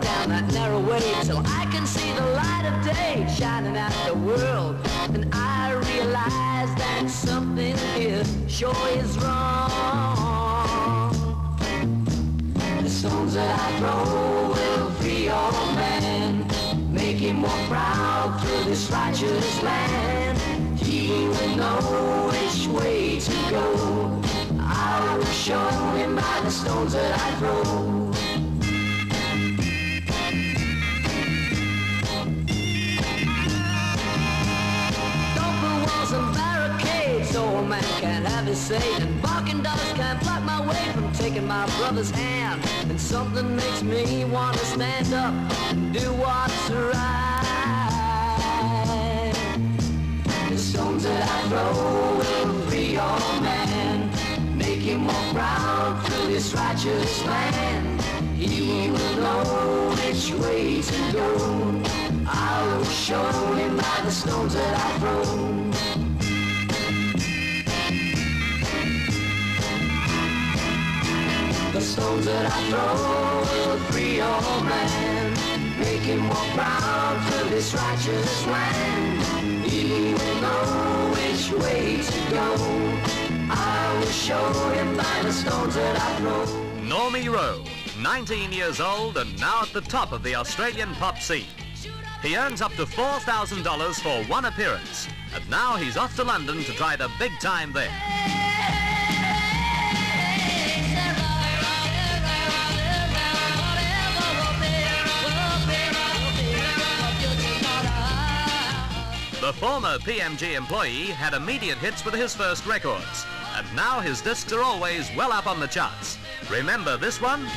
down that narrow way till I can see the light of day shining at the world. And I realize that something here sure is wrong. The stones that I throw will free all man, make him walk proud through this righteous land. He will know which way to go. I will show him by the stones that I throw. Man can't have his say. And barking dogs can't block my way from taking my brother's hand. And something makes me want to stand up and do what's right. The stones that I throw will free your man, make him walk proud through this righteous land. He will know which way to go. I will show him by the stones that I throw. Stones that I throw free all man, make him this righteous land. He will know which way to go. I will show him by the stones that I throw. Normie Rowe, 19 years old and now at the top of the Australian pop scene. He earns up to $4,000 for one appearance, and now he's off to London to try the big time there. The former PMG employee had immediate hits with his first records, and now his discs are always well up on the charts. Remember this one?